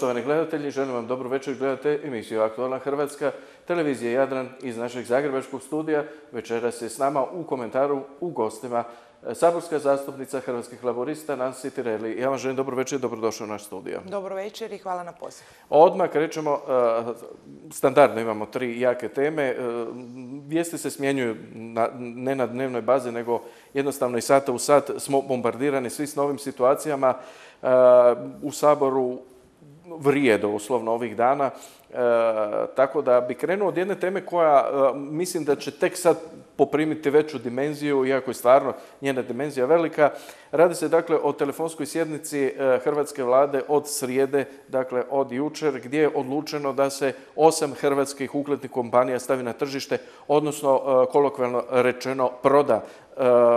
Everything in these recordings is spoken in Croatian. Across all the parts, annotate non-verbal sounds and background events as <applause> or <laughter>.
Poštovani gledatelji, želim vam dobro večer. Gledate emisiju Aktualna Hrvatska, televizija Jadran iz našeg zagrebačkog studija. Večeras je s nama u komentaru u gostima e, saborska zastupnica Hrvatskih laborista Nancy Tireli. Ja vam želim dobro večer i dobrodošli u naš studio. Dobro večer i hvala na poziv. Odmah krećemo, e, standardno imamo tri jake teme. E, vijesti se smjenjuju ne na dnevnoj bazi, nego jednostavno i sata u sat smo bombardirani svi s novim situacijama u Saboru vrije doslovno ovih dana. E, tako da bi krenuo od jedne teme koja e, mislim da će tek sad poprimiti veću dimenziju, iako je stvarno njena dimenzija velika. Radi se dakle o telefonskoj sjednici e, Hrvatske vlade od srijede, dakle od jučer, gdje je odlučeno da se osam hrvatskih ukletnih kompanija stavi na tržište, odnosno kolokvijalno rečeno proda.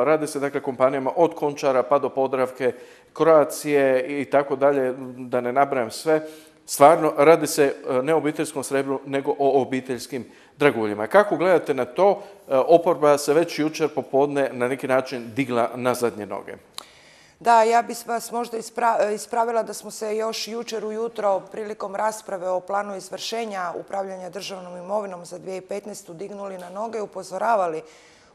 Radi se dakle kompanijama od Končara pa do Podravke, Kroacije i tako dalje, da ne nabrajam sve. Stvarno, radi se e, ne o obiteljskom srebru, nego o obiteljskim draguljima. Kako gledate na to? E, oporba se već jučer popodne na neki način digla na zadnje noge. Da, ja bih vas možda ispravila da smo se još jučer ujutro prilikom rasprave o planu izvršenja upravljanja državnom imovinom za 2015. dignuli na noge i upozoravali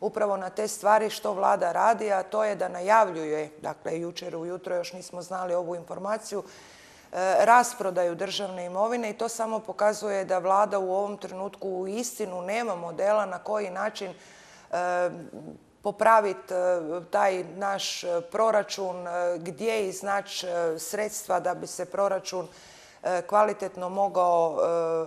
upravo na te stvari što vlada radi, a to je da najavljuje, dakle jučer ujutro još nismo znali ovu informaciju, rasprodaju državne imovine i to samo pokazuje da vlada u ovom trenutku u istinu nema modela na koji način e, popraviti e, taj naš proračun, gdje iznaći sredstva da bi se proračun kvalitetno mogao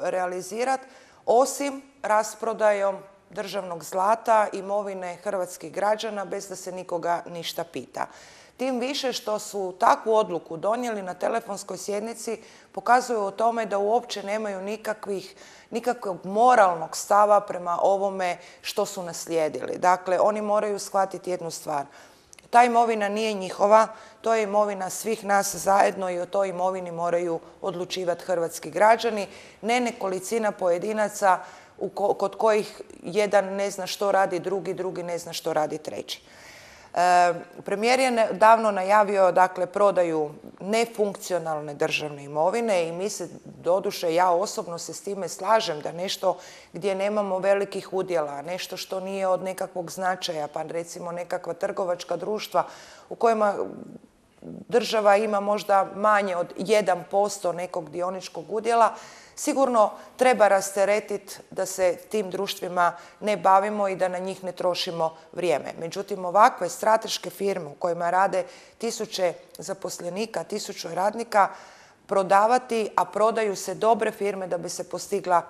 realizirati, osim rasprodajom državnog zlata, imovine hrvatskih građana bez da se nikoga ništa pita. Tim više što su takvu odluku donijeli na telefonskoj sjednici pokazuju o tome da uopće nemaju nikakvih, nikakvog moralnog stava prema ovome što su naslijedili. Dakle, oni moraju shvatiti jednu stvar. Ta imovina nije njihova, to je imovina svih nas zajedno i o toj imovini moraju odlučivati hrvatski građani, ne nekolicina pojedinaca kod kojih jedan ne zna što radi drugi, drugi ne zna što radi treći. E, premijer je davno najavio dakle prodaju nefunkcionalne državne imovine i mi se doduše ja osobno se s time slažem da nešto gdje nemamo velikih udjela, nešto što nije od nekakvog značaja, pa recimo nekakva trgovačka društva u kojima država ima možda manje od 1% nekog dioničkog udjela, sigurno treba rasteretiti da se tim društvima ne bavimo i da na njih ne trošimo vrijeme. Međutim, ovakve strateške firme u kojima rade tisuće zaposlenika, tisuće radnika, prodavati, a prodaju se dobre firme da bi se postigla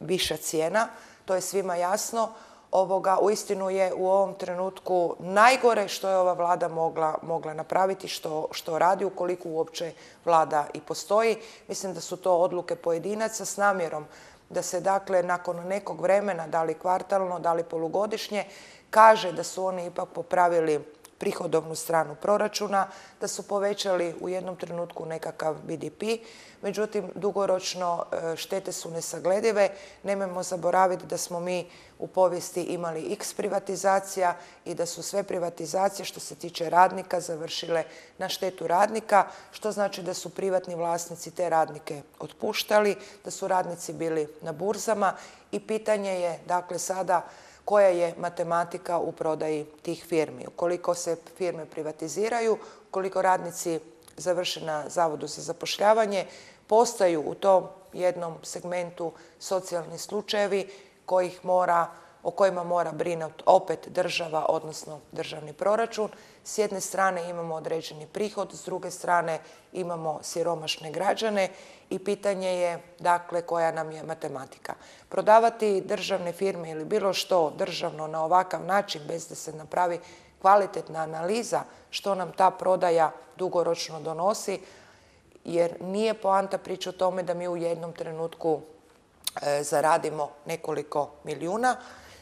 viša cijena, to je svima jasno, ovoga uistinu je u ovom trenutku najgore što je ova vlada mogla, mogla napraviti, što, što radi ukoliko uopće vlada i postoji. Mislim da su to odluke pojedinaca s namjerom da se dakle nakon nekog vremena, da li kvartalno, da li polugodišnje, kaže da su oni ipak popravili prihodovnu stranu proračuna, da su povećali u jednom trenutku nekakav BDP, međutim dugoročno e, štete su nesagledive. Nemojmo zaboraviti da smo mi u povijesti imali x privatizacija i da su sve privatizacije što se tiče radnika završile na štetu radnika, što znači da su privatni vlasnici te radnike otpuštali, da su radnici bili na burzama i pitanje je dakle sada koja je matematika u prodaji tih firmi. Ukoliko se firme privatiziraju, ukoliko radnici završe na Zavodu za zapošljavanje, postaju u tom jednom segmentu socijalni slučajevi kojih mora o kojima mora brinuti opet država, odnosno državni proračun. S jedne strane imamo određeni prihod, s druge strane imamo siromašne građane i pitanje je dakle koja nam je matematika. Prodavati državne firme ili bilo što državno na ovakav način bez da se napravi kvalitetna analiza što nam ta prodaja dugoročno donosi, jer nije poanta priča o tome da mi u jednom trenutku e, zaradimo nekoliko milijuna,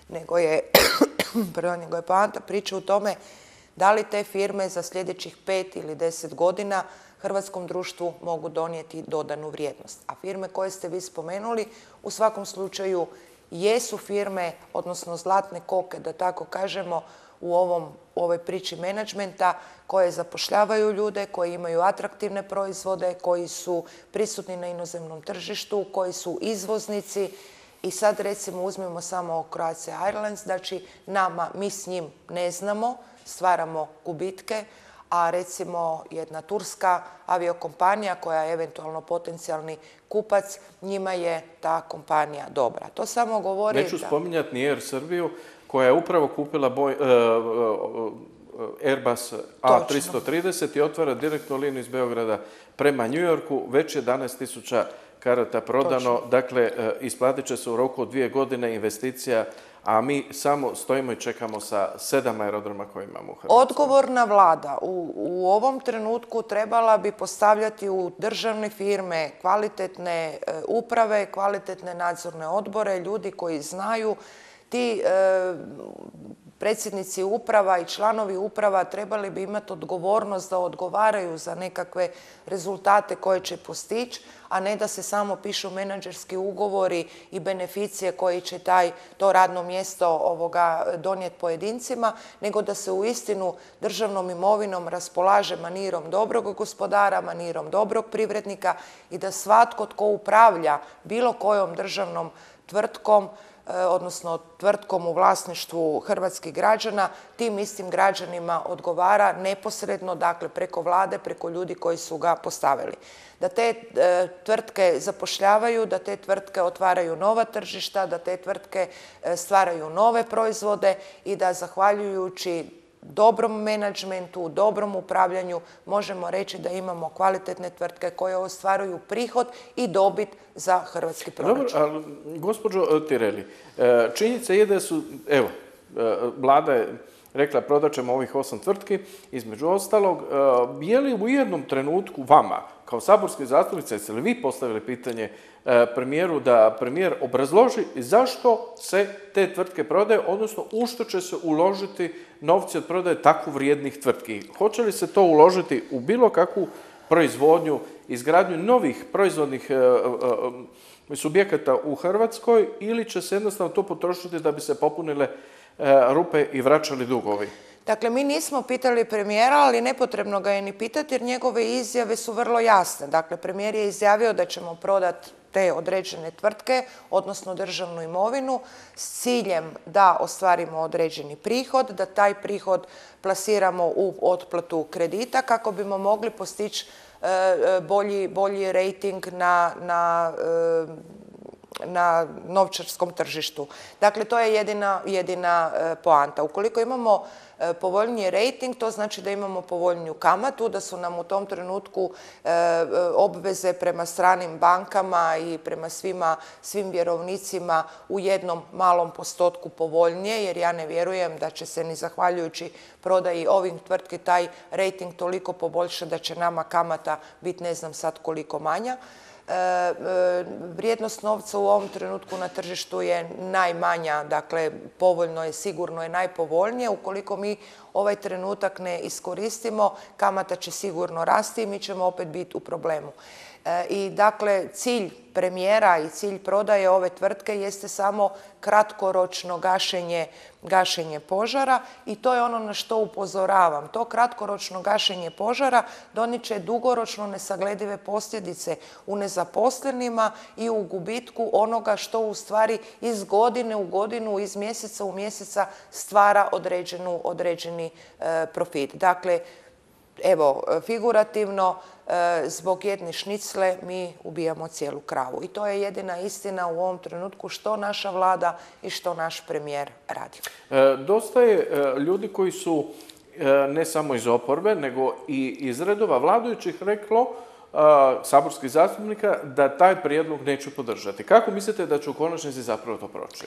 nego je, <coughs> pardon, nego je poanta priča u tome da li te firme za sljedećih pet ili deset godina hrvatskom društvu mogu donijeti dodanu vrijednost. A firme koje ste vi spomenuli u svakom slučaju jesu firme, odnosno zlatne koke, da tako kažemo, u ovom ovoj priči menadžmenta koje zapošljavaju ljude, koji imaju atraktivne proizvode, koji su prisutni na inozemnom tržištu, koji su izvoznici i sad recimo uzmemo samo Croatia Airlines, znači nama, mi s njim ne znamo, stvaramo gubitke, a recimo jedna turska aviokompanija koja je eventualno potencijalni kupac, njima je ta kompanija dobra. To samo govori... Neću spominjati ni Air Srbiju koja je upravo kupila boj, e, e, Airbus A330 i otvara direktnu liniju iz Beograda prema New Yorku, već 11.000 karata prodano, dakle e, isplatit će se u roku od dvije godine investicija a mi samo stojimo i čekamo sa sedam aerodroma koje imamo u Hrvatskoj. Odgovorna vlada. U, u ovom trenutku trebala bi postavljati u državne firme kvalitetne e, uprave, kvalitetne nadzorne odbore, ljudi koji znaju. Ti e, predsjednici uprava i članovi uprava trebali bi imati odgovornost da odgovaraju za nekakve rezultate koje će postići, a ne da se samo pišu menadžerski ugovori i beneficije koji će taj, to radno mjesto ovoga donijeti pojedincima, nego da se u istinu državnom imovinom raspolaže manirom dobrog gospodara, manirom dobrog privrednika i da svatko tko upravlja bilo kojom državnom tvrtkom odnosno tvrtkom u vlasništvu hrvatskih građana, tim istim građanima odgovara neposredno, dakle preko vlade, preko ljudi koji su ga postavili. Da te e, tvrtke zapošljavaju, da te tvrtke otvaraju nova tržišta, da te tvrtke e, stvaraju nove proizvode i da zahvaljujući dobrom menadžmentu, dobrom upravljanju možemo reći da imamo kvalitetne tvrtke koje ostvaruju prihod i dobit za hrvatski proračun. Dobro, ali gospođo Tireli, e, činjenica je da su, evo, e, vlada je rekla prodat ćemo ovih osam tvrtki, između ostalog, e, je li u jednom trenutku vama, kao saborski zastupnici, jeste li vi postavili pitanje E, premijeru da premijer obrazloži zašto se te tvrtke prodaje, odnosno u što će se uložiti novci od prodaje tako vrijednih tvrtki. Hoće li se to uložiti u bilo kakvu proizvodnju, izgradnju novih proizvodnih e, e, subjekata u Hrvatskoj ili će se jednostavno to potrošiti da bi se popunile rupe i vraćali dugovi? Dakle, mi nismo pitali premijera, ali nepotrebno ga je ni pitati jer njegove izjave su vrlo jasne. Dakle, premijer je izjavio da ćemo prodati te određene tvrtke, odnosno državnu imovinu, s ciljem da ostvarimo određeni prihod, da taj prihod plasiramo u otplatu kredita kako bimo mogli postići e, e, bolji, bolji rating na, na e, na novčarskom tržištu. Dakle, to je jedina, jedina poanta. Ukoliko imamo E, povoljniji rating, to znači da imamo povoljniju kamatu, da su nam u tom trenutku e, e, obveze prema stranim bankama i prema svima, svim vjerovnicima u jednom malom postotku povoljnije, jer ja ne vjerujem da će se ni zahvaljujući prodaji ovim tvrtki taj rating toliko poboljšati da će nama kamata biti ne znam sad koliko manja. E, e, vrijednost novca u ovom trenutku na tržištu je najmanja, dakle povoljno je, sigurno je najpovoljnije. Ukoliko mi ovaj trenutak ne iskoristimo, kamata će sigurno rasti i mi ćemo opet biti u problemu. E, I dakle, cilj premijera i cilj prodaje ove tvrtke jeste samo kratkoročno gašenje, gašenje požara i to je ono na što upozoravam. To kratkoročno gašenje požara donijet će dugoročno nesagledive posljedice u nezaposlenima i u gubitku onoga što u stvari iz godine u godinu, iz mjeseca u mjeseca stvara određenu, određeni e, profit. Dakle, evo, figurativno, e, zbog jedne šnicle mi ubijamo cijelu kravu. I to je jedina istina u ovom trenutku što naša vlada i što naš premijer radi. E, dosta je ljudi koji su ne samo iz oporbe, nego i iz redova vladajućih reklo, saborskih zastupnika, da taj prijedlog neću podržati. Kako mislite da će u konačnici zapravo to proći?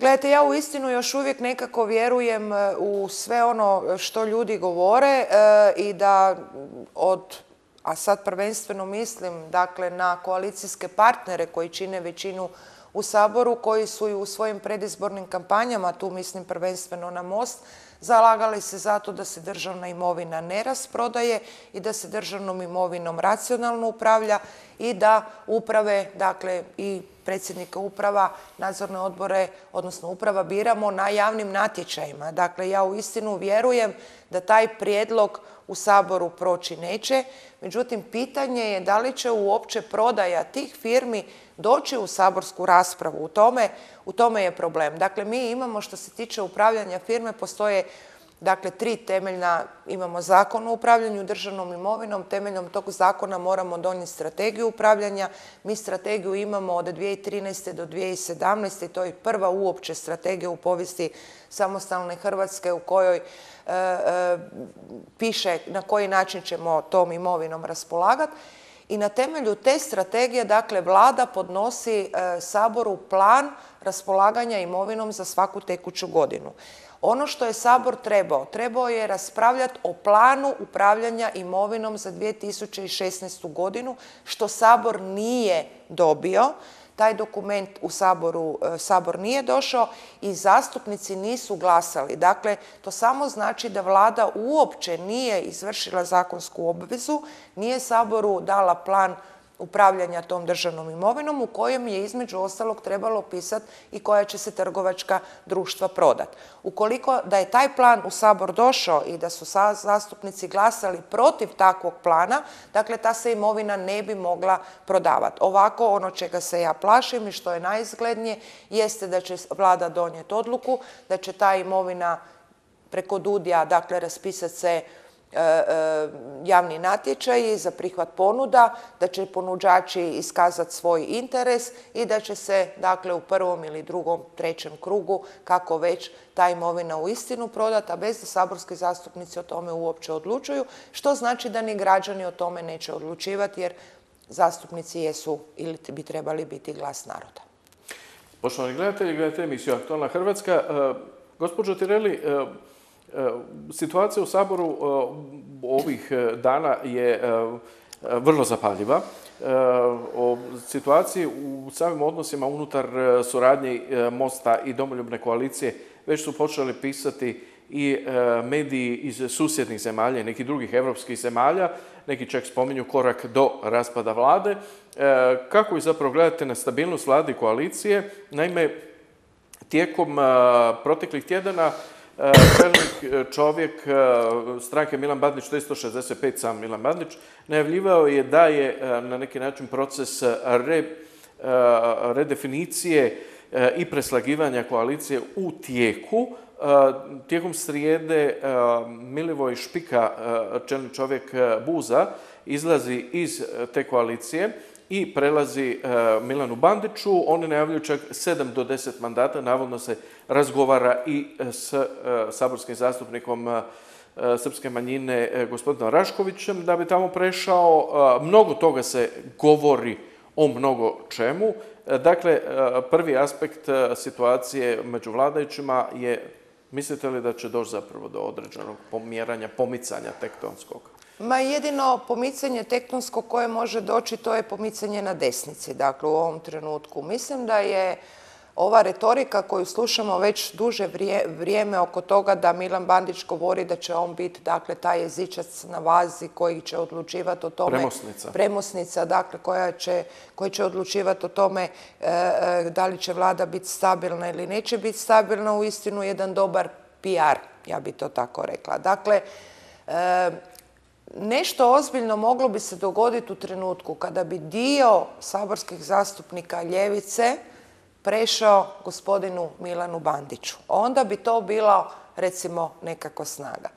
Gledajte, ja u istinu još uvijek nekako vjerujem e, u sve ono što ljudi govore e, i da od, a sad prvenstveno mislim, dakle, na koalicijske partnere koji čine većinu u Saboru, koji su i u svojim predizbornim kampanjama, tu mislim prvenstveno na Most, zalagali se zato da se državna imovina ne rasprodaje i da se državnom imovinom racionalno upravlja i da uprave, dakle i predsjednika uprava, nadzorne odbore, odnosno uprava biramo na javnim natječajima. Dakle, ja u istinu vjerujem da taj prijedlog u Saboru proći neće. Međutim, pitanje je da li će uopće prodaja tih firmi doći u saborsku raspravu. U tome, u tome je problem. Dakle, mi imamo što se tiče upravljanja firme, postoje Dakle, tri temeljna, imamo zakon o upravljanju državnom imovinom, temeljom tog zakona moramo donijeti strategiju upravljanja. Mi strategiju imamo od 2013. do 2017. i to je prva uopće strategija u povijesti samostalne Hrvatske u kojoj e, e, piše na koji način ćemo tom imovinom raspolagati. I na temelju te strategije, dakle, vlada podnosi e, Saboru plan raspolaganja imovinom za svaku tekuću godinu. Ono što je Sabor trebao, trebao je raspravljati o planu upravljanja imovinom za 2016. godinu, što Sabor nije dobio. Taj dokument u Saboru, e, Sabor nije došao i zastupnici nisu glasali. Dakle, to samo znači da vlada uopće nije izvršila zakonsku obvezu, nije Saboru dala plan upravljanja tom državnom imovinom u kojem je između ostalog trebalo pisati i koja će se trgovačka društva prodati. Ukoliko da je taj plan u Sabor došao i da su zastupnici glasali protiv takvog plana, dakle ta se imovina ne bi mogla prodavati. Ovako ono čega se ja plašim i što je najizglednije jeste da će vlada donijeti odluku, da će ta imovina preko DUDija, dakle raspisati se javni natječaji za prihvat ponuda, da će ponuđači iskazati svoj interes i da će se dakle u prvom ili drugom, trećem krugu, kako već, ta imovina u istinu prodati, a bez da saborski zastupnici o tome uopće odlučuju, što znači da ni građani o tome neće odlučivati jer zastupnici jesu ili bi trebali biti glas naroda. Poštovani gledatelji, gledajte emisiju Aktualna Hrvatska. E, gospođo Tireli, E, situacija u Saboru e, ovih e, dana je vrlo zapaljiva. O situaciji u samim odnosima unutar suradnje Mosta i Domoljubne koalicije već su počeli pisati i mediji iz susjednih zemalja i nekih drugih evropskih zemalja. Neki čak spominju korak do raspada vlade. Kako vi zapravo gledate na stabilnost vlade i koalicije? Naime, tijekom proteklih tjedana čelnik e, čovjek e, stranke Milan Bandić, 165 sam Milan Bandić, najavljivao je da je e, na neki način proces redefinicije i preslagivanja koalicije u tijeku. Tijekom srijede Milivoj Špika, čelni čovjek Buza, izlazi iz te koalicije i prelazi e, Milanu Bandiću. Oni najavljuju čak 7 do 10 mandata. Navodno se razgovara i e, s e, saborskim zastupnikom srpske manjine gospodinom Raškovićem da bi tamo prešao. Mnogo toga se govori o mnogo čemu. Dakle, prvi aspekt situacije među vladajućima je, mislite li da će doći zapravo do određenog pomjeranja, pomicanja tektonskog? Ma jedino pomicanje tektonsko koje može doći to je pomicanje na desnici, dakle u ovom trenutku. Mislim da je ova retorika koju slušamo već duže vrijeme oko toga da Milan Bandić govori da će on biti dakle taj jezičac na vazi koji će odlučivati o tome premosnica, premosnica dakle koja će, koji će odlučivati o tome e, e, da li će vlada biti stabilna ili neće biti stabilna u istinu jedan dobar PR, ja bi to tako rekla. Dakle, e, nešto ozbiljno moglo bi se dogoditi u trenutku kada bi dio saborskih zastupnika ljevice prešao gospodinu Milanu Bandiću. Onda bi to bila recimo nekako snaga.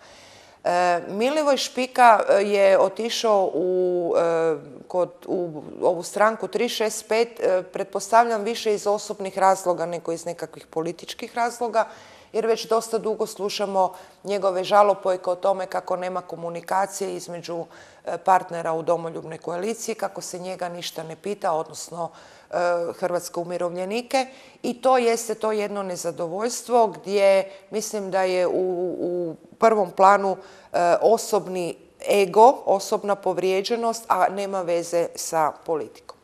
E, Milivoj Špika e, je otišao u, e, kod, u ovu stranku 365, pretpostavljam više iz osobnih razloga nego iz nekakvih političkih razloga jer već dosta dugo slušamo njegove žalopojke o tome kako nema komunikacije između e, partnera u domoljubnoj koaliciji, kako se njega ništa ne pita, odnosno e, hrvatske umirovljenike i to jeste to jedno nezadovoljstvo gdje mislim da je u, prvom planu e, osobni ego, osobna povrijeđenost, a nema veze sa politikom.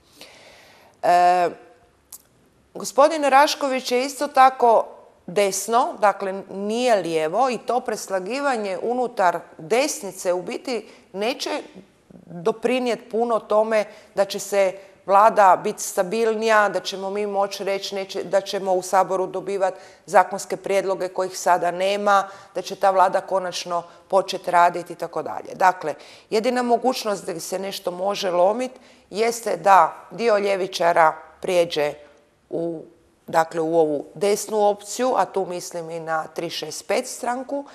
Gospodin Rašković je isto tako desno, dakle nije lijevo i to preslagivanje unutar desnice u biti neće doprinijeti puno tome da će se vlada biti stabilnija, da ćemo mi moći reći da ćemo u Saboru dobivati zakonske prijedloge kojih sada nema, da će ta vlada konačno početi raditi i tako dalje. Dakle, jedina mogućnost da se nešto može lomiti jeste da dio ljevičara prijeđe u dakle u ovu desnu opciju, a tu mislim i na 365 stranku.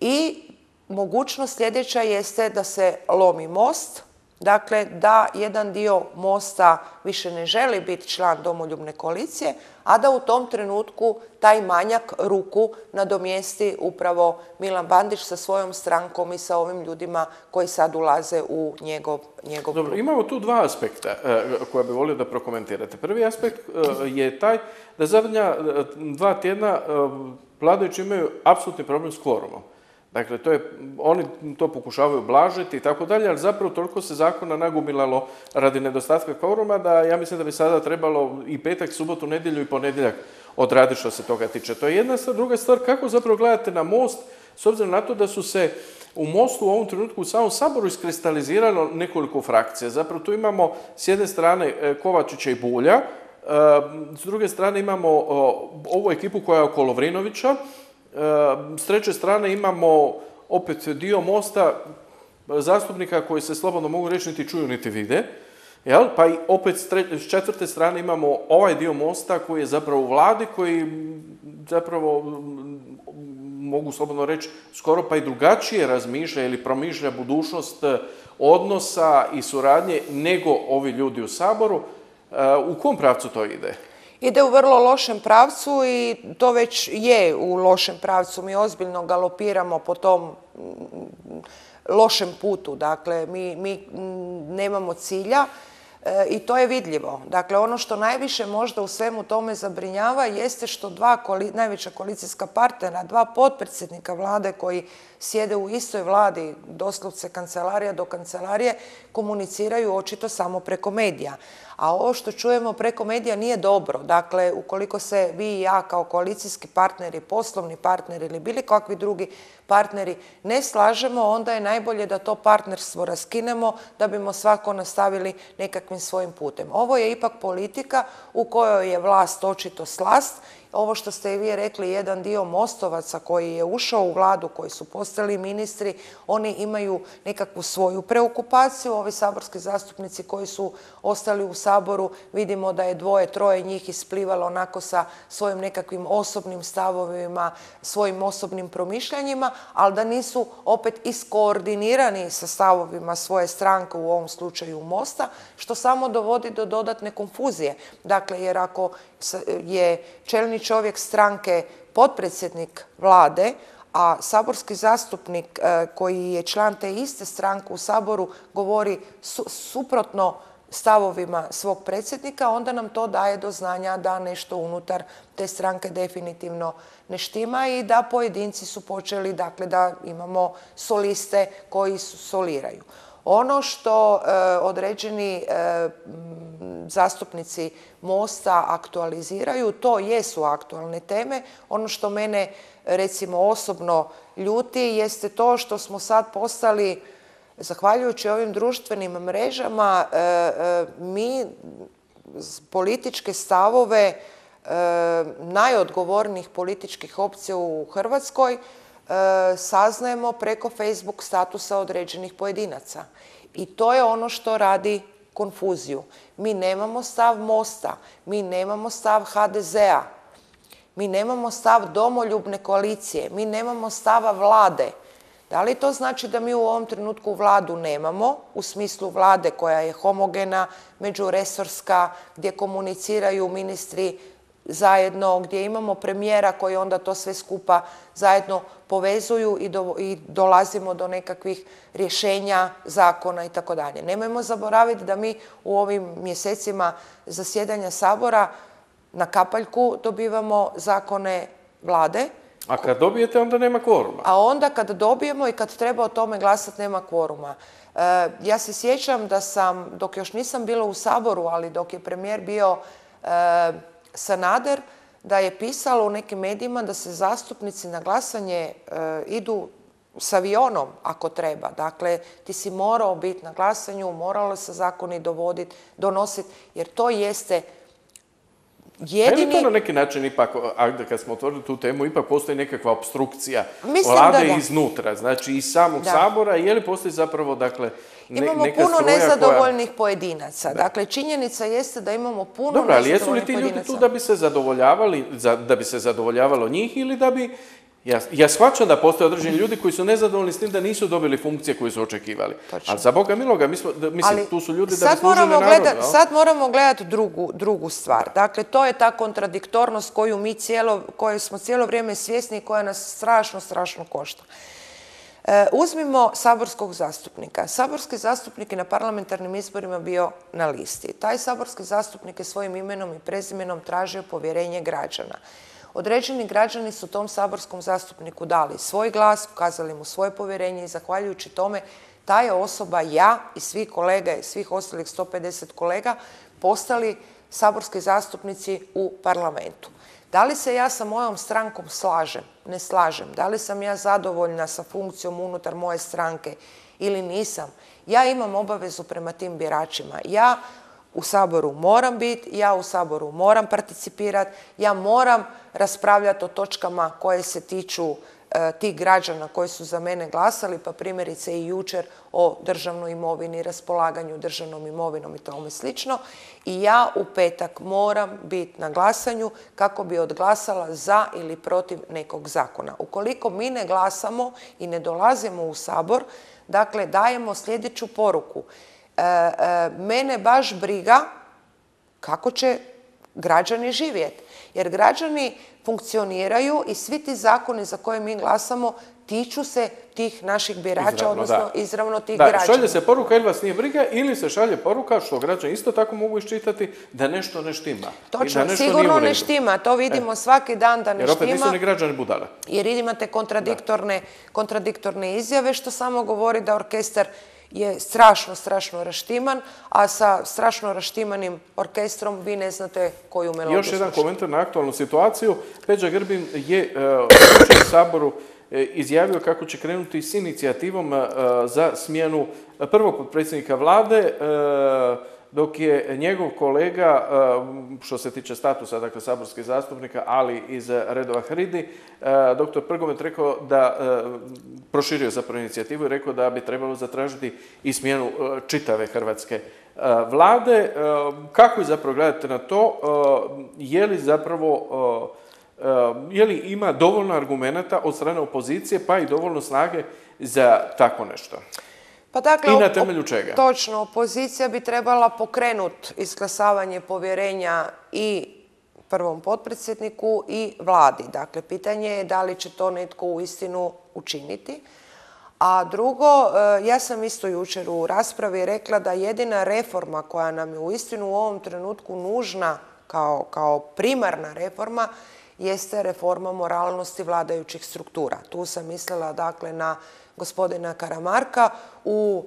I mogućnost sljedeća jeste da se lomi most, Dakle, da jedan dio Mosta više ne želi biti član domoljubne koalicije, a da u tom trenutku taj manjak ruku nadomjesti upravo Milan Bandić sa svojom strankom i sa ovim ljudima koji sad ulaze u njegov, njegov Dobro, imamo tu dva aspekta e, koja bi volio da prokomentirate. Prvi aspekt e, je taj da zadnja e, dva tjedna vladajući imaju apsolutni problem s kvorumom. Dakle, to je, oni to pokušavaju blažiti i tako dalje, ali zapravo toliko se zakona nagumilalo radi nedostatka kvoruma da ja mislim da bi sada trebalo i petak, subotu, nedjelju i ponedjeljak odraditi što se toga tiče. To je jedna stvar. Druga stvar, kako zapravo gledate na most, s obzirom na to da su se u mostu u ovom trenutku u samom saboru iskristaliziralo nekoliko frakcija. Zapravo tu imamo s jedne strane e, Kovačića i Bulja, e, s druge strane imamo ovu ekipu koja je oko Lovrinovića, s treće strane imamo opet dio mosta zastupnika koji se slobodno mogu reći niti čuju niti vide. Jel? Pa i opet s četvrte strane imamo ovaj dio mosta koji je zapravo u vladi, koji zapravo mogu slobodno reći skoro pa i drugačije razmišlja ili promišlja budućnost odnosa i suradnje nego ovi ljudi u Saboru. U kom pravcu to ide? Ide u vrlo lošem pravcu i to već je u lošem pravcu. Mi ozbiljno galopiramo po tom mm, lošem putu. Dakle, mi, mi mm, nemamo cilja e, i to je vidljivo. Dakle, ono što najviše možda u svemu tome zabrinjava jeste što dva najveća koalicijska partnera, dva potpredsjednika vlade koji sjede u istoj vladi, doslovce kancelarija do kancelarije, komuniciraju očito samo preko medija. A ovo što čujemo preko medija nije dobro. Dakle, ukoliko se vi i ja kao koalicijski partneri, poslovni partneri ili bili kakvi drugi partneri ne slažemo, onda je najbolje da to partnerstvo raskinemo da bimo svako nastavili nekakvim svojim putem. Ovo je ipak politika u kojoj je vlast očito slast ovo što ste i vi rekli, jedan dio mostovaca koji je ušao u vladu, koji su postali ministri, oni imaju nekakvu svoju preokupaciju. Ovi saborski zastupnici koji su ostali u saboru, vidimo da je dvoje, troje njih isplivalo onako sa svojim nekakvim osobnim stavovima, svojim osobnim promišljanjima, ali da nisu opet iskoordinirani sa stavovima svoje stranke, u ovom slučaju Mosta, što samo dovodi do dodatne konfuzije. Dakle, jer ako je čelni čovjek stranke potpredsjednik vlade, a saborski zastupnik e, koji je član te iste stranke u Saboru govori suprotno stavovima svog predsjednika, onda nam to daje do znanja da nešto unutar te stranke definitivno ne štima i da pojedinci su počeli, dakle da imamo soliste koji soliraju. Ono što e, određeni e, zastupnici Mosta aktualiziraju, to jesu aktualne teme. Ono što mene recimo osobno ljuti jeste to što smo sad postali, zahvaljujući ovim društvenim mrežama, e, mi političke stavove najodgovornijih političkih opcija u Hrvatskoj saznajemo preko Facebook statusa određenih pojedinaca. I to je ono što radi konfuziju. Mi nemamo stav Mosta, mi nemamo stav HDZ-a, mi nemamo stav domoljubne koalicije, mi nemamo stava vlade. Da li to znači da mi u ovom trenutku vladu nemamo, u smislu vlade koja je homogena, međuresorska, gdje komuniciraju ministri zajedno, gdje imamo premijera koji onda to sve skupa zajedno povezuju i, i dolazimo do nekakvih rješenja, zakona i tako dalje. Nemojmo zaboraviti da mi u ovim mjesecima zasjedanja Sabora na kapaljku dobivamo zakone vlade. A kad dobijete onda nema kvoruma. A onda kad dobijemo i kad treba o tome glasati nema kvoruma. E, ja se sjećam da sam, dok još nisam bila u Saboru, ali dok je premijer bio e, Sanader, da je pisalo u nekim medijima da se zastupnici na glasanje e, idu s avionom ako treba. Dakle, ti si morao biti na glasanju, moralo se zakoni dovoditi, donositi, jer to jeste jedini... Je to na neki način ipak, ajde kad smo otvorili tu temu, ipak postoji nekakva obstrukcija Mislim vlade da da. iznutra, znači iz samog Da. sabora, je li postoji zapravo, dakle, Imamo neka puno nezadovoljnih pojedinaca. Dakle, činjenica jeste da imamo puno. Dobro, ali jesu li ti ljudi pojedinaca. tu da bi se zadovoljavali, za, da bi se zadovoljavalo njih ili da bi Ja, ja shvaćam da postoje određeni ljudi koji su nezadovoljni s tim da nisu dobili funkcije koje su očekivali. Točno. Ali za Boga miloga, mi smo, da, mislim, Ali tu su ljudi da bi služili jel? sad moramo gledati drugu, drugu stvar. Dakle, to je ta kontradiktornost koju mi cijelo, koju smo cijelo vrijeme svjesni i koja nas strašno, strašno košta. E, uzmimo saborskog zastupnika. Saborski zastupnik je na parlamentarnim izborima bio na listi. Taj saborski zastupnik je svojim imenom i prezimenom tražio povjerenje građana. Određeni građani su tom saborskom zastupniku dali svoj glas, ukazali mu svoje povjerenje i zahvaljujući tome ta je osoba, ja i svi i svih ostalih 150 kolega, postali saborski zastupnici u parlamentu. Da li se ja sa mojom strankom slažem? Ne slažem. Da li sam ja zadovoljna sa funkcijom unutar moje stranke ili nisam? Ja imam obavezu prema tim biračima. Ja u Saboru moram biti, ja u Saboru moram participirati, ja moram raspravljati o točkama koje se tiču tih građana koji su za mene glasali, pa primjerice i jučer o državnoj imovini, raspolaganju državnom imovinom i tome slično. I ja u petak moram biti na glasanju kako bi odglasala za ili protiv nekog zakona. Ukoliko mi ne glasamo i ne dolazimo u Sabor, dakle dajemo sljedeću poruku. E, e, mene baš briga kako će građani živjeti. Jer građani funkcioniraju i svi ti zakoni za koje mi glasamo tiču se tih naših birača, Izravno, odnosno da. izravno tih Da, građana. šalje se poruka ili vas nije briga ili se šalje poruka, što građani isto tako mogu iščitati, da nešto ne štima. Točno, da nešto sigurno ne štima, to vidimo svaki dan da ne Jer opet štima. nisu ni građani budale. jer imate kontradiktorne, kontradiktorne izjave što samo govori da orkestar je strašno, strašno raštiman, a sa strašno raštimanim orkestrom vi ne znate koju melodiju Još jedan komentar na aktualnu situaciju. Peđa Grbin je jučer u Saboru e, izjavio kako će krenuti s inicijativom e, za smjenu prvog potpredsjednika vlade, dok je njegov kolega, e, što se tiče statusa, dakle, saborskih zastupnika, ali iz redova Hridi, e, doktor Prgomet rekao da, e, proširio zapravo inicijativu i rekao da bi trebalo zatražiti i smjenu čitave Hrvatske vlade. Kako vi zapravo gledate na to? Je li zapravo je li ima dovoljno argumenata od strane opozicije, pa i dovoljno snage za tako nešto? Pa dakle, I na temelju čega? Točno, opozicija bi trebala pokrenut izglasavanje povjerenja i prvom potpredsjedniku i vladi. Dakle, pitanje je da li će to netko uistinu učiniti. A drugo, e, ja sam isto jučer u raspravi rekla da jedina reforma koja nam je uistinu u ovom trenutku nužna kao, kao primarna reforma jeste reforma moralnosti vladajućih struktura. Tu sam mislila dakle na gospodina Karamarka u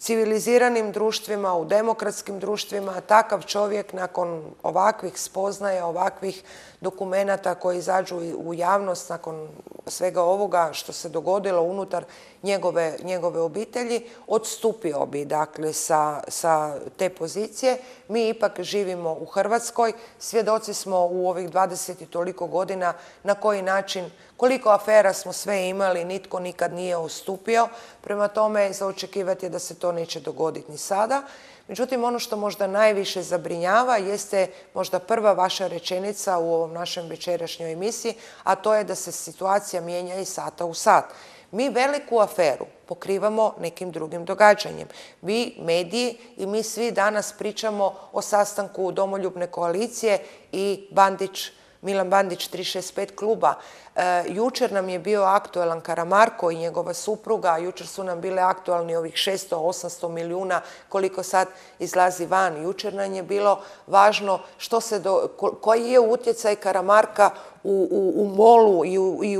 civiliziranim društvima, u demokratskim društvima, takav čovjek nakon ovakvih spoznaja, ovakvih dokumenata koji izađu u javnost nakon svega ovoga što se dogodilo unutar njegove, njegove obitelji, odstupio bi dakle sa, sa te pozicije. Mi ipak živimo u Hrvatskoj, svjedoci smo u ovih 20 i toliko godina na koji način, koliko afera smo sve imali, nitko nikad nije odstupio. Prema tome, za očekivati je da se to neće dogoditi ni sada. Međutim, ono što možda najviše zabrinjava jeste možda prva vaša rečenica u ovom našem večerašnjoj emisiji, a to je da se situacija mijenja iz sata u sat. Mi veliku aferu pokrivamo nekim drugim događanjem. Vi, mediji i mi svi danas pričamo o sastanku Domoljubne koalicije i Bandić Milan Bandić 365 kluba. E, jučer nam je bio aktualan Karamarko i njegova supruga, jučer su nam bile aktualni ovih 600-800 milijuna koliko sad izlazi van. Jučer nam je bilo važno što se do, ko- koji je utjecaj Karamarka u, u, u molu i, u, i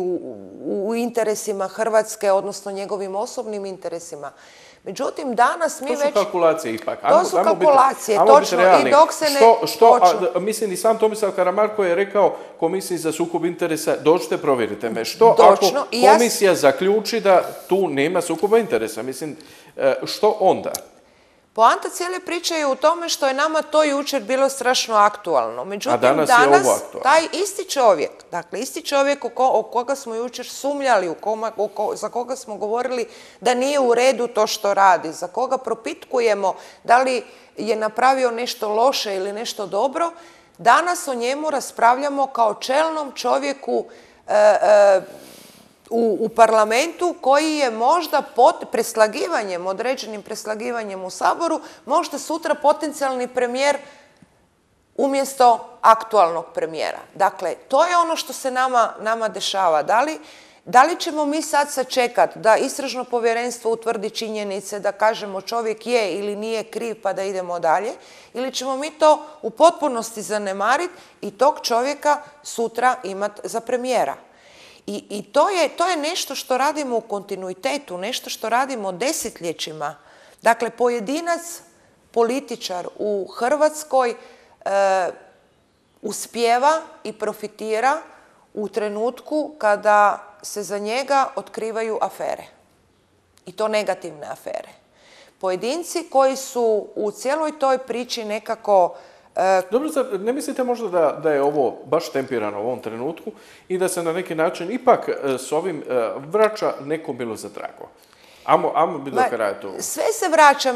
u interesima Hrvatske, odnosno njegovim osobnim interesima. Međutim, danas mi To su već... kalkulacije ipak. To su ajmo kalkulacije, biti točno, i dok se ne- Što, a, mislim, i sam Tomislav Karamarko je rekao komisiji za sukob interesa, dođite, provjerite me. Što ako ja komisija zaključi da tu nema sukoba interesa? Mislim, e, što onda? Poanta cijele priče je u tome što je nama to jučer bilo strašno aktualno. Međutim, A danas je ovo aktualno. taj isti čovjek, dakle isti čovjek o, ko- o koga smo jučer sumljali, u koma- o ko- za koga smo govorili da nije u redu to što radi, za koga propitkujemo da li je napravio nešto loše ili nešto dobro, danas o njemu raspravljamo kao čelnom čovjeku e, e, u, u parlamentu koji je možda pot, preslagivanjem, određenim preslagivanjem u Saboru, možda sutra potencijalni premijer umjesto aktualnog premijera. Dakle, to je ono što se nama, nama dešava. Da li, da li ćemo mi sad sačekati da istražno povjerenstvo utvrdi činjenice, da kažemo čovjek je ili nije kriv pa da idemo dalje, ili ćemo mi to u potpunosti zanemariti i tog čovjeka sutra imati za premijera. I, i to, je, to je nešto što radimo u kontinuitetu, nešto što radimo desetljećima. Dakle, pojedinac, političar u Hrvatskoj e, uspijeva i profitira u trenutku kada se za njega otkrivaju afere. I to negativne afere. Pojedinci koji su u cijeloj toj priči nekako Dobro, ne mislite možda da, da je ovo baš tempirano u ovom trenutku i da se na neki način ipak e, s ovim e, vraća neko bilo za drago? Amo, amo bi do kraja tu. Sve se vraća,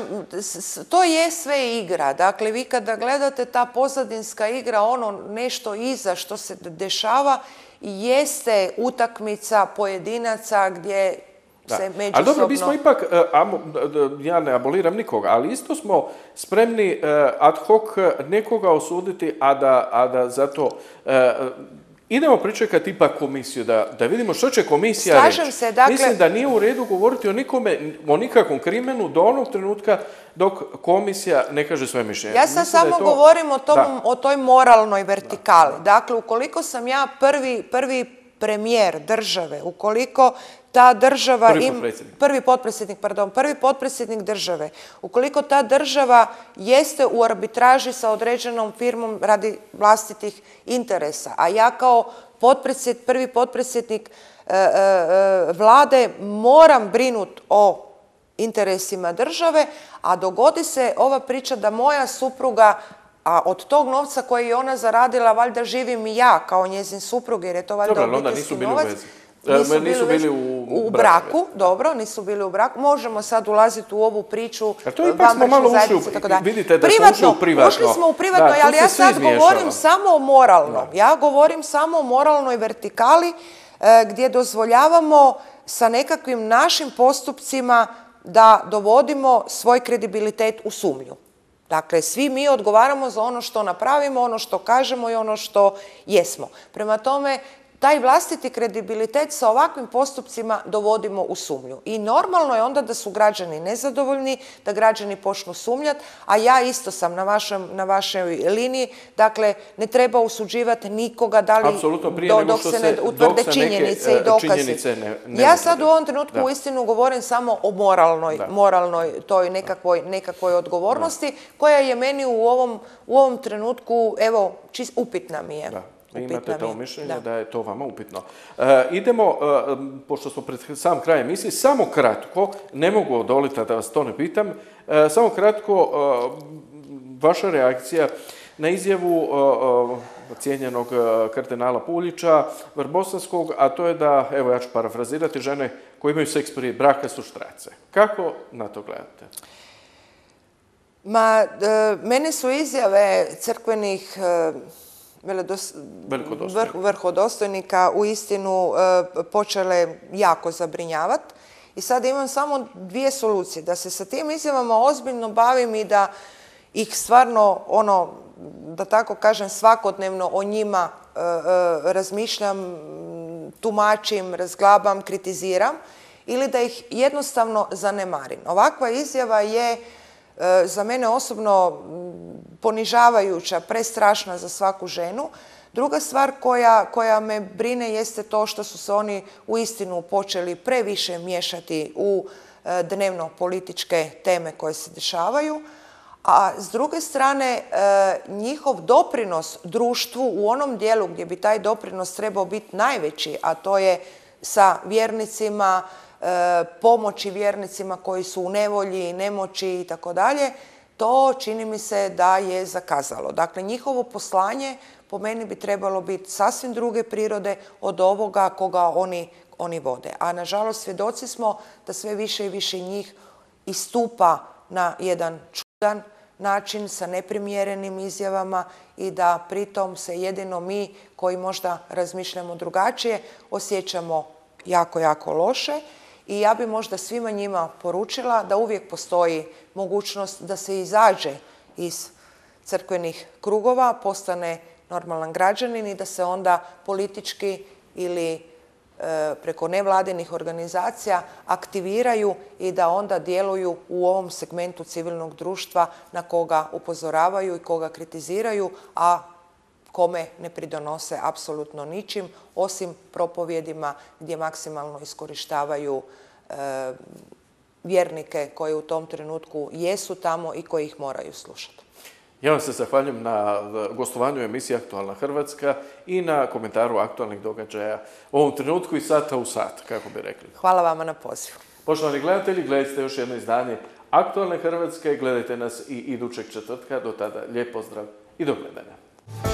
to je sve igra. Dakle, vi kada gledate ta pozadinska igra, ono nešto iza što se dešava, jeste utakmica pojedinaca gdje Da. se međusobno... Ali dobro, mi smo ipak, e, amo- d- ja ne aboliram nikoga, ali isto smo spremni e, ad hoc nekoga osuditi, a da, a da zato e, idemo pričekati ipak komisiju, da, da vidimo što će komisija Slažem reći. se, dakle- Mislim da nije u redu govoriti o nikome, o nikakvom krimenu do onog trenutka dok komisija ne kaže svoje mišljenje. Ja sad da samo to- govorim o, tom, Da. o toj moralnoj vertikali. Dakle, ukoliko sam ja prvi, prvi premijer države, ukoliko ta država Prvi potpredsjednik. prvi potpredsjednik, pardon, prvi potpredsjednik države, ukoliko ta država jeste u arbitraži sa određenom firmom radi vlastitih interesa, a ja kao potpredsjed, prvi potpredsjednik e, e, e, vlade moram brinut o interesima države, a dogodi se ova priča da moja supruga a od tog novca koji je ona zaradila, valjda živim i ja kao njezin suprug, jer je to valjda Dobro, ali onda obiteljski nisu bili u novac. vezi. E, Nisu, nisu bili, u, u u braku, braku, dobro, nisu bili u braku. Možemo sad ulaziti u ovu priču A to ipak smo malo ušli u- tako dalje. vidite da smo ušli u privatno. Ušli smo u privatno, Da, ali ja sad govorim samo o moralnom. Ja govorim samo o moralnoj vertikali e, gdje dozvoljavamo sa nekakvim našim postupcima da dovodimo svoj kredibilitet u sumnju. Dakle, svi mi odgovaramo za ono što napravimo, ono što kažemo i ono što jesmo. Prema tome, taj vlastiti kredibilitet sa ovakvim postupcima dovodimo u sumnju. I normalno je onda da su građani nezadovoljni, da građani počnu sumnjati, a ja isto sam na, vašem, na vašoj liniji, dakle, ne treba usuđivati nikoga da li prije do- dok se ne dok utvrde se činjenice e, i dokazi. ne- ne ja sad u ovom trenutku Da. uistinu govorim samo o moralnoj, Da. moralnoj toj nekakvoj, nekakvoj odgovornosti koja je meni u ovom, u ovom trenutku, evo, čist, upitna mi je. Imate to je, mišljenje da. da. je to vama upitno. E, idemo, e, pošto smo pred sam kraj emisije, samo kratko, ne mogu odoliti da vas to ne pitam, e, samo kratko, vaša reakcija na izjavu cijenjenog kardinala Puljića, Vrbosanskog, a to je da, evo ja ću parafrazirati, žene koje imaju seks prije braka su štrace. Kako na to gledate? Ma, mene su izjave crkvenih veledos- vrhodostojnika u istinu e, počele jako zabrinjavati. I sad imam samo dvije solucije. Da se sa tim izjavama ozbiljno bavim i da ih stvarno, ono, da tako kažem, svakodnevno o njima e, e, razmišljam, tumačim, razglabam, kritiziram ili da ih jednostavno zanemarim. Ovakva izjava je za mene osobno ponižavajuća, prestrašna za svaku ženu. Druga stvar koja, koja me brine jeste to što su se oni uistinu počeli previše miješati u e, dnevno političke teme koje se dešavaju, a s druge strane e, njihov doprinos društvu u onom dijelu gdje bi taj doprinos trebao biti najveći, a to je sa vjernicima, pomoći vjernicima koji su u nevolji, nemoći i tako dalje, to čini mi se da je zakazalo. Dakle, njihovo poslanje po meni bi trebalo biti sasvim druge prirode od ovoga koga oni, oni vode. A nažalost svjedoci smo da sve više i više njih istupa na jedan čudan način sa neprimjerenim izjavama i da pritom se jedino mi koji možda razmišljamo drugačije osjećamo jako, jako loše i ja bi možda svima njima poručila da uvijek postoji mogućnost da se izađe iz crkvenih krugova, postane normalan građanin i da se onda politički ili e, preko nevladinih organizacija aktiviraju i da onda djeluju u ovom segmentu civilnog društva na koga upozoravaju i koga kritiziraju, a kome ne pridonose apsolutno ničim, osim propovjedima gdje maksimalno iskorištavaju e, vjernike koji u tom trenutku jesu tamo i koji ih moraju slušati. Ja vam se zahvaljujem na gostovanju emisiji Aktualna Hrvatska i na komentaru aktualnih događaja u ovom trenutku i sata u sat, kako bi rekli. Hvala vama na pozivu. Poštovani gledatelji, gledajte još jedno izdanje Aktualne Hrvatske, gledajte nas i idućeg četvrtka, do tada lijep pozdrav i do gledanja.